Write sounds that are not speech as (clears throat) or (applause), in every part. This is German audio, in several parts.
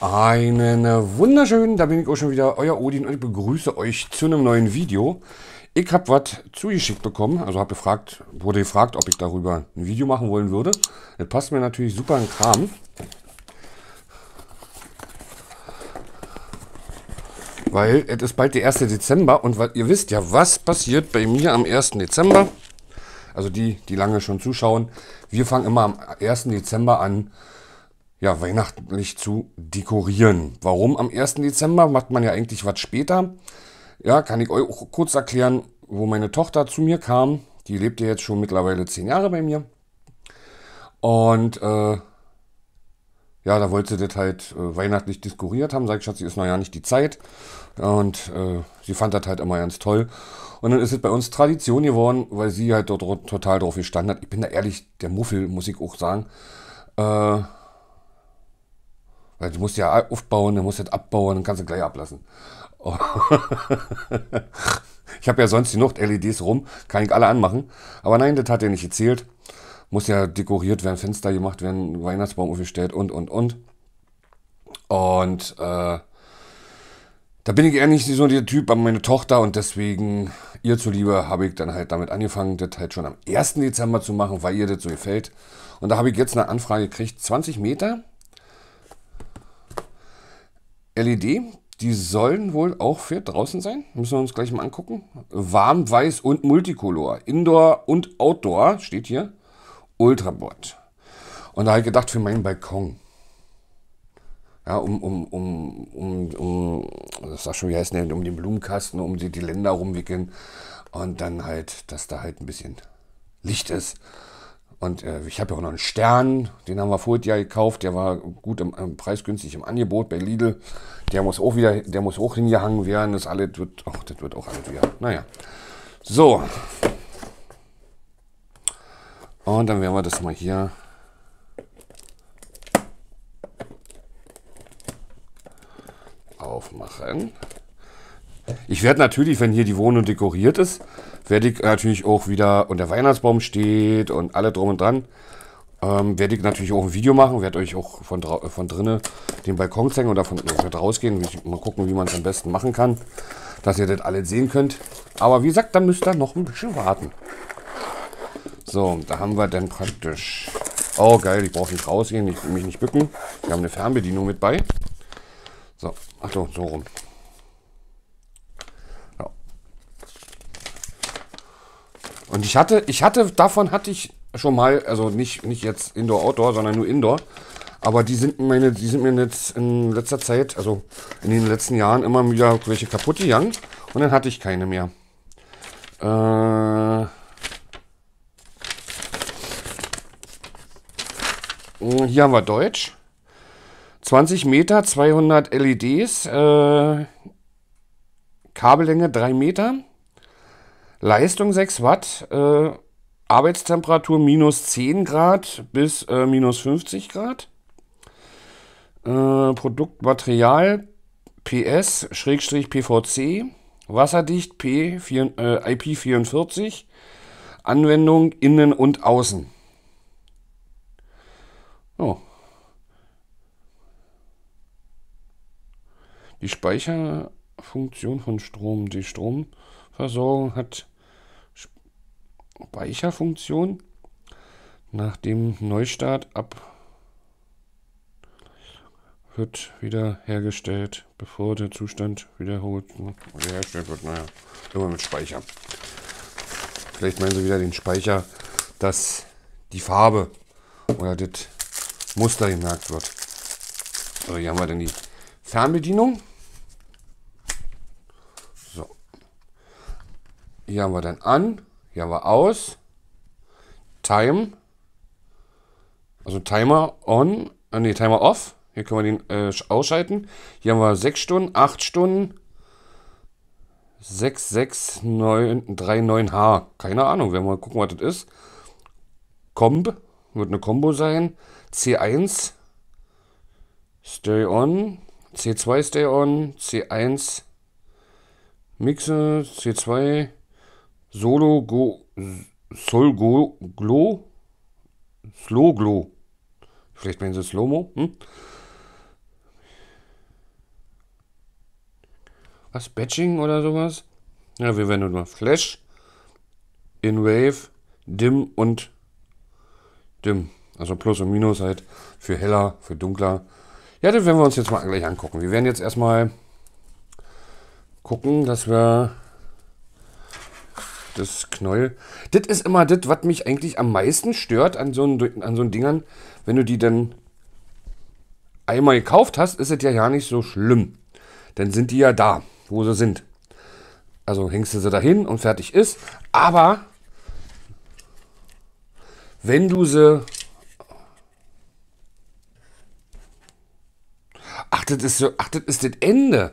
Einen wunderschönen, da bin ich auch schon wieder, euer Odin und ich begrüße euch zu einem neuen Video. Ich habe was zugeschickt bekommen, also habe gefragt, wurde gefragt, ob ich darüber ein Video machen wollen würde. Das passt mir natürlich super in Kram. Weil es ist bald der 1. Dezember und weil, ihr wisst ja, was passiert bei mir am 1. Dezember. Also die, die lange schon zuschauen. Wir fangen immer am 1. Dezember an, ja, weihnachtlich zu dekorieren. Warum am 1. Dezember? Macht man ja eigentlich was später. Ja, kann ich euch auch kurz erklären, wo meine Tochter zu mir kam. Die lebt ja jetzt schon mittlerweile zehn Jahre bei mir. Und äh, ja, da wollte sie das halt äh, weihnachtlich dekoriert haben. Sag ich, Schatz, sie ist noch ja nicht die Zeit. Und äh, sie fand das halt immer ganz toll. Und dann ist es bei uns Tradition geworden, weil sie halt dort total drauf gestanden hat. Ich bin da ehrlich, der Muffel, muss ich auch sagen. Äh, weil du musst ja aufbauen, dann musst du das abbauen, dann kannst du gleich ablassen. (laughs) Ich habe ja sonst genug LEDs rum, kann ich alle anmachen. Aber nein, das hat er nicht gezählt. Muss ja dekoriert werden, Fenster gemacht werden, Weihnachtsbaum aufgestellt und, und, und. Und äh, da bin ich eher nicht so der Typ an meine Tochter und deswegen, ihr zuliebe, habe ich dann halt damit angefangen, das halt schon am 1. Dezember zu machen, weil ihr das so gefällt. Und da habe ich jetzt eine Anfrage gekriegt, 20 Meter LED, die sollen wohl auch für draußen sein. Müssen wir uns gleich mal angucken. Warm, weiß und Multicolor. Indoor und Outdoor steht hier. Ultraboard. Und da habe ich gedacht, für meinen Balkon. Ja, um, um, um, um, um, das sag schon, wie heißt denn, um den Blumenkasten, um die, die Länder rumwickeln. Und dann halt, dass da halt ein bisschen Licht ist. Und äh, ich habe ja auch noch einen Stern, den haben wir vorher ja gekauft, der war gut im, im, preisgünstig im Angebot bei Lidl. Der muss auch wieder, der muss auch hingehangen werden. Das alles wird, ach, das wird auch alles wieder. Naja. So. Und dann werden wir das mal hier aufmachen. Ich werde natürlich, wenn hier die Wohnung dekoriert ist, werde ich natürlich auch wieder, und der Weihnachtsbaum steht und alle drum und dran, ähm, werde ich natürlich auch ein Video machen, werde euch auch von, von drinnen den Balkon zeigen oder von rausgehen. Mal gucken, wie man es am besten machen kann, dass ihr das alle sehen könnt. Aber wie gesagt, dann müsst ihr noch ein bisschen warten. So, da haben wir dann praktisch... Oh, geil, ich brauche nicht rausgehen, ich mich nicht bücken. Wir haben eine Fernbedienung mit bei. So, Achtung, so rum. Und ich hatte, ich hatte, davon hatte ich schon mal, also nicht, nicht jetzt Indoor, Outdoor, sondern nur Indoor. Aber die sind meine, die sind mir jetzt in letzter Zeit, also in den letzten Jahren immer wieder welche kaputt gegangen. Und dann hatte ich keine mehr. Äh, hier haben wir Deutsch. 20 Meter, 200 LEDs, äh, Kabellänge 3 Meter. Leistung 6 Watt, äh, Arbeitstemperatur minus 10 Grad bis äh, minus 50 Grad. Äh, Produktmaterial PS Schrägstrich PVC, wasserdicht P, 4, äh, IP44, Anwendung innen und außen. Oh. Die Speicherfunktion von Strom, die Stromversorgung hat Speicherfunktion nach dem Neustart ab wird wieder hergestellt, bevor der Zustand wiederholt wiederhergestellt wird. Naja, immer mit Speicher. Vielleicht meinen Sie wieder den Speicher, dass die Farbe oder das Muster gemerkt wird. So, hier haben wir dann die Fernbedienung. Hier haben wir dann an. Hier haben wir aus. Time. Also Timer on. Äh, nee, Timer off. Hier können wir den äh, ausschalten. Hier haben wir 6 Stunden, 8 Stunden. 6639H. Keine Ahnung, werden wir mal gucken, was das ist. Comb. Wird eine Combo sein. C1. Stay on. C2 Stay on. C1. Mixe. C2. Solo Go Sol Go Glow Slow Glow. Vielleicht meinen sie Slow-Mo. Hm? Was? Batching oder sowas? Ja, wir werden nur Flash, in Wave, Dim und Dim. Also Plus und Minus halt für heller, für dunkler. Ja, das werden wir uns jetzt mal gleich angucken. Wir werden jetzt erstmal gucken, dass wir das Knäuel. Das ist immer das, was mich eigentlich am meisten stört an so, an so Dingern. Wenn du die dann einmal gekauft hast, ist es ja ja nicht so schlimm. Dann sind die ja da, wo sie sind. Also hängst du sie dahin und fertig ist. Aber wenn du sie... Ach, das ist, so, ach, das ist das Ende.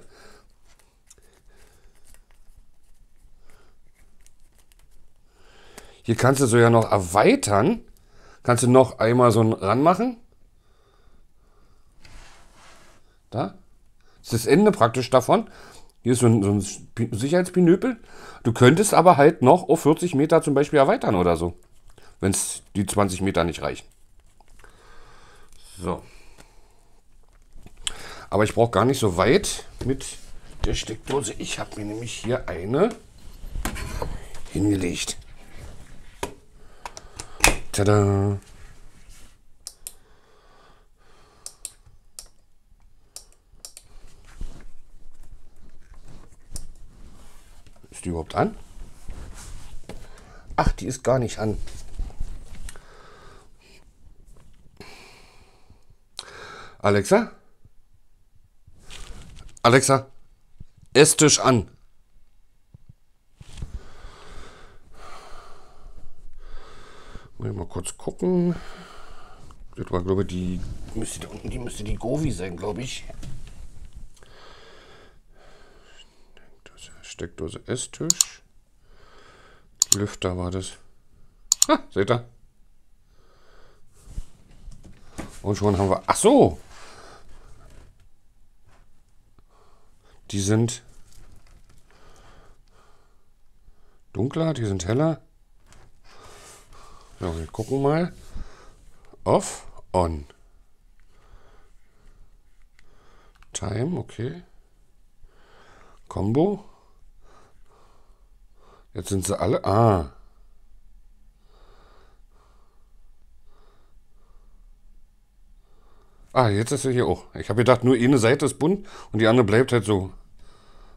Hier kannst du so ja noch erweitern. Kannst du noch einmal so ranmachen. Da. Das ist das Ende praktisch davon. Hier ist so ein, so ein Sicherheitspinöpel. Du könntest aber halt noch auf 40 Meter zum Beispiel erweitern oder so. Wenn es die 20 Meter nicht reichen. So. Aber ich brauche gar nicht so weit mit der Steckdose. Ich habe mir nämlich hier eine hingelegt. Tada! Ist die überhaupt an? Ach, die ist gar nicht an. Alexa? Alexa, Esstisch an. Muss ich mal kurz gucken. Das war, glaube ich, die. Müsste da unten, die müsste die Govi sein, glaube ich. Steckdose Esstisch. Lüfter war das. Ha, seht ihr? Und schon haben wir. Ach so! Die sind dunkler, die sind heller. So, wir gucken mal. Off, on. Time, okay. Combo. Jetzt sind sie alle. Ah. Ah, jetzt ist er hier auch. Ich habe gedacht, nur eine Seite ist bunt und die andere bleibt halt so.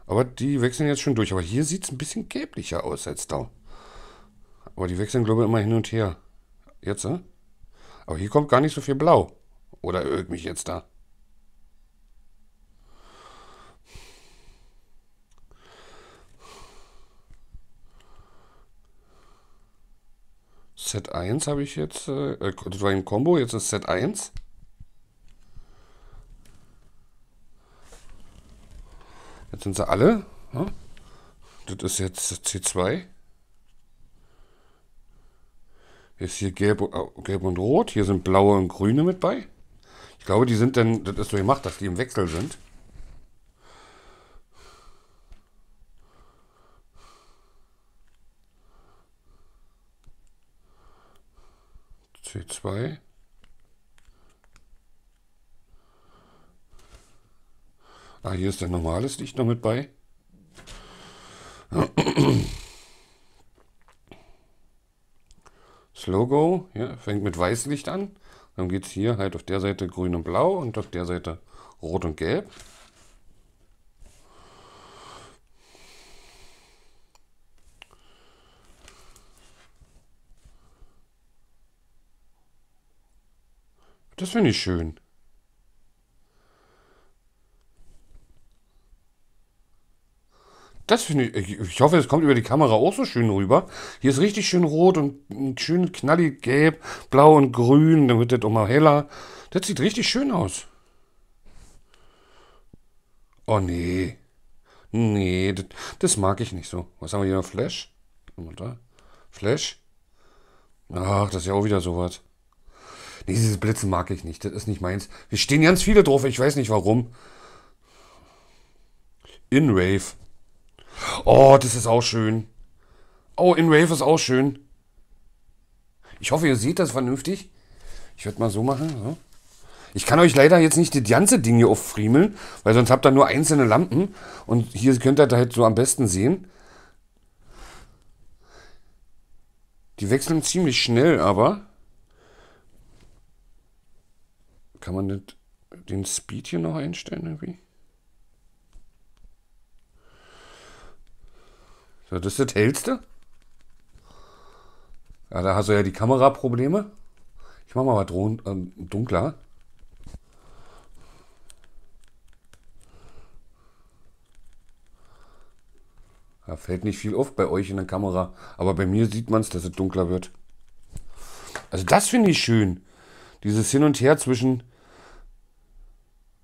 Aber die wechseln jetzt schon durch. Aber hier sieht es ein bisschen gelblicher aus als da. Aber die wechseln, glaube ich, immer hin und her. Jetzt, ne? Aber hier kommt gar nicht so viel Blau. Oder irrt mich jetzt da? Set 1 habe ich jetzt, äh, äh, das war ein Combo, jetzt ist Set 1. Jetzt sind sie alle. Ja? Das ist jetzt C2. Ist hier gelb, äh, gelb und rot. Hier sind blaue und grüne mit bei. Ich glaube, die sind dann, das ist so gemacht, dass die im Wechsel sind. C2. Ah, hier ist der normales Licht noch mit bei. Logo ja, fängt mit Weißlicht an. Dann geht es hier halt auf der Seite grün und blau und auf der Seite rot und gelb. Das finde ich schön. Das finde ich, ich hoffe, es kommt über die Kamera auch so schön rüber. Hier ist richtig schön rot und schön knallig gelb, blau und grün. Dann wird das auch mal heller. Das sieht richtig schön aus. Oh nee. Nee, das, das mag ich nicht so. Was haben wir hier? Flash? Flash? Ach, das ist ja auch wieder sowas. Nee, dieses Blitzen mag ich nicht. Das ist nicht meins. Wir stehen ganz viele drauf. Ich weiß nicht warum. In Rave. Oh, das ist auch schön. Oh, in Wave ist auch schön. Ich hoffe, ihr seht das vernünftig. Ich werde mal so machen. So. Ich kann euch leider jetzt nicht das ganze Ding hier auffriemeln, weil sonst habt ihr nur einzelne Lampen. Und hier könnt ihr halt so am besten sehen. Die wechseln ziemlich schnell, aber kann man nicht den Speed hier noch einstellen irgendwie? So, das ist das hellste. Ja, da hast du ja die Kameraprobleme. Ich mache mal was äh, dunkler. Da fällt nicht viel auf bei euch in der Kamera, aber bei mir sieht man es, dass es dunkler wird. Also das finde ich schön. Dieses Hin und Her zwischen...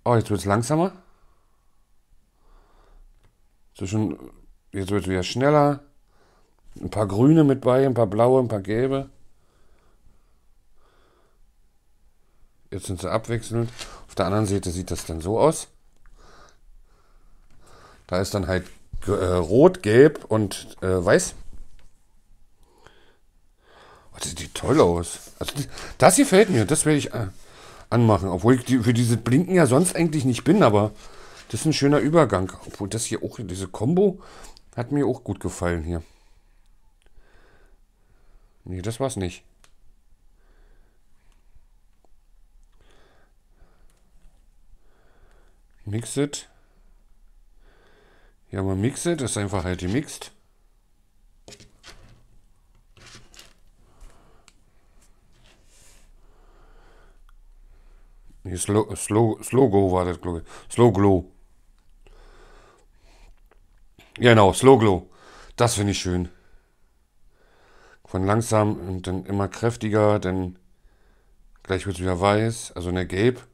Oh, jetzt wird es langsamer. Zwischen... Jetzt wird es wieder schneller. Ein paar grüne mit bei, ein paar blaue, ein paar gelbe. Jetzt sind sie abwechselnd. Auf der anderen Seite sieht das dann so aus. Da ist dann halt äh, rot, gelb und äh, weiß. Oh, das sieht toll aus. Also, das gefällt mir, das werde ich äh, anmachen. Obwohl ich die, für diese Blinken ja sonst eigentlich nicht bin, aber das ist ein schöner Übergang. Obwohl das hier auch, diese Combo hat mir auch gut gefallen hier. Nee, das war's nicht. Mix it. Ja, man Mixed ist einfach halt gemixt. Nee, Slow, Slow, Slow Go war das, glaube ich. Slow Glow. Genau, Slow Glow. Das finde ich schön. Von langsam und dann immer kräftiger, dann gleich wird es wieder weiß, also ne gelb.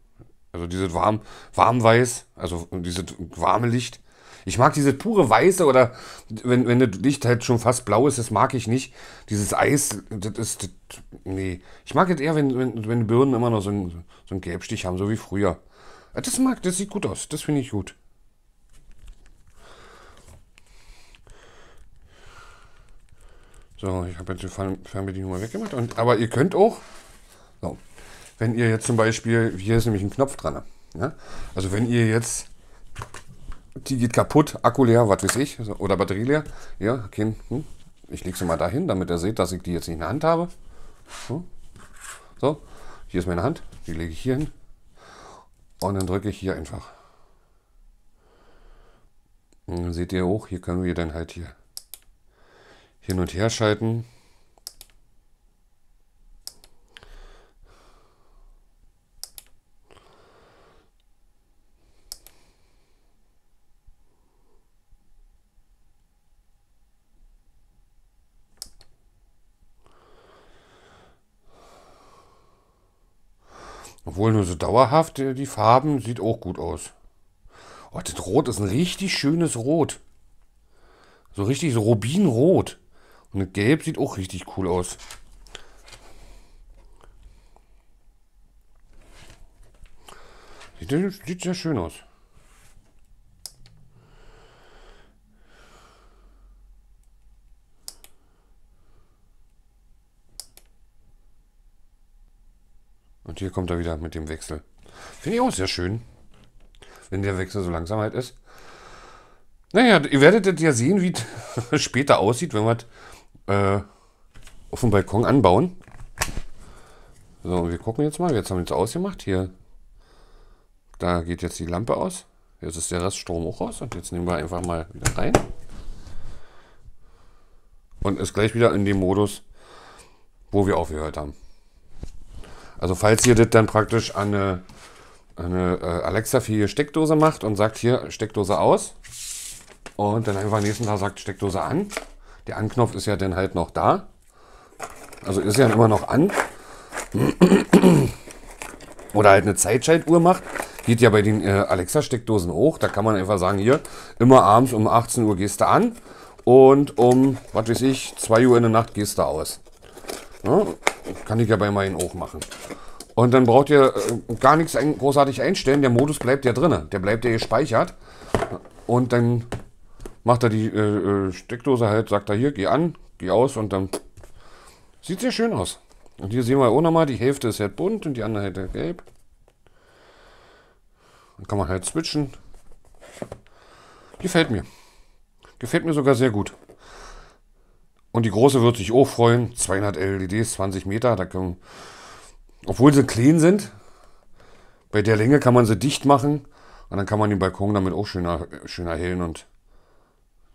Also dieses warm, warm weiß, also dieses warme Licht. Ich mag diese pure Weiße oder wenn, wenn das Licht halt schon fast blau ist, das mag ich nicht. Dieses Eis, das ist, das, nee. Ich mag es eher, wenn, wenn, wenn Birnen immer noch so einen, so einen Gelbstich haben, so wie früher. Das mag, das sieht gut aus, das finde ich gut. So, ich habe jetzt die Fernbedienung mal weggemacht. Und, aber ihr könnt auch, so, wenn ihr jetzt zum Beispiel, hier ist nämlich ein Knopf dran. Ja? Also wenn ihr jetzt die geht kaputt, Akku leer, was weiß ich, oder Batterie leer. Ja, okay. Hm. Ich lege sie mal dahin, damit ihr seht, dass ich die jetzt nicht in der Hand habe. So, so. hier ist meine Hand, die lege ich hier hin. Und dann drücke ich hier einfach. Und dann seht ihr auch, hier können wir dann halt hier hin und her schalten. Obwohl nur so dauerhaft, äh, die Farben sieht auch gut aus. Oh, das Rot ist ein richtig schönes Rot. So richtig so Rubinrot. Und Gelb sieht auch richtig cool aus. Sieht, sieht sehr schön aus. Und hier kommt er wieder mit dem Wechsel. Finde ich auch sehr schön, wenn der Wechsel so langsam halt ist. Naja, ihr werdet das ja sehen, wie es (laughs) später aussieht, wenn wir äh, auf dem Balkon anbauen. So, wir gucken jetzt mal. Jetzt haben wir es ausgemacht. Hier, da geht jetzt die Lampe aus. Jetzt ist der Reststrom auch raus. Und jetzt nehmen wir einfach mal wieder rein. Und ist gleich wieder in dem Modus, wo wir aufgehört haben. Also falls ihr das dann praktisch an eine, eine äh, Alexa-fähige Steckdose macht und sagt hier Steckdose aus und dann einfach nächsten Tag sagt Steckdose an. Der Anknopf ist ja dann halt noch da. Also ist ja immer noch an. (clears throat) Oder halt eine Zeitschaltuhr macht. Geht ja bei den äh, Alexa-Steckdosen hoch. Da kann man einfach sagen, hier, immer abends um 18 Uhr gehst du an und um, was weiß ich, 2 Uhr in der Nacht gehst du aus. Ja, kann ich ja bei meinen auch machen. Und dann braucht ihr äh, gar nichts ein, großartig einstellen. Der Modus bleibt ja drin. Der bleibt ja gespeichert. Und dann macht er die äh, äh, Steckdose halt, sagt er hier, geh an, geh aus und dann sieht sehr schön aus. Und hier sehen wir auch nochmal, die Hälfte ist halt bunt und die andere Hälfte gelb. Dann kann man halt switchen. Gefällt mir. Gefällt mir sogar sehr gut. Und die große wird sich auch freuen. 200 LEDs, 20 Meter. Da können, obwohl sie clean sind, bei der Länge kann man sie dicht machen. Und dann kann man den Balkon damit auch schöner, schöner hellen und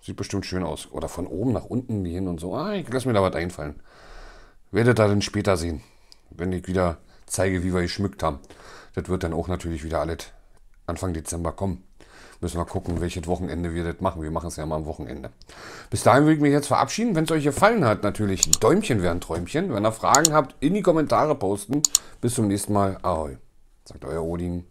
sieht bestimmt schön aus. Oder von oben nach unten hin und so. Ah, ich lasse mir da was einfallen. Werdet ihr dann später sehen, wenn ich wieder zeige, wie wir geschmückt haben. Das wird dann auch natürlich wieder alles Anfang Dezember kommen. Müssen wir gucken, welches Wochenende wir das machen. Wir machen es ja mal am Wochenende. Bis dahin würde ich mich jetzt verabschieden. Wenn es euch gefallen hat, natürlich Däumchen wären Träumchen. Wenn ihr Fragen habt, in die Kommentare posten. Bis zum nächsten Mal. Ahoi, sagt euer Odin.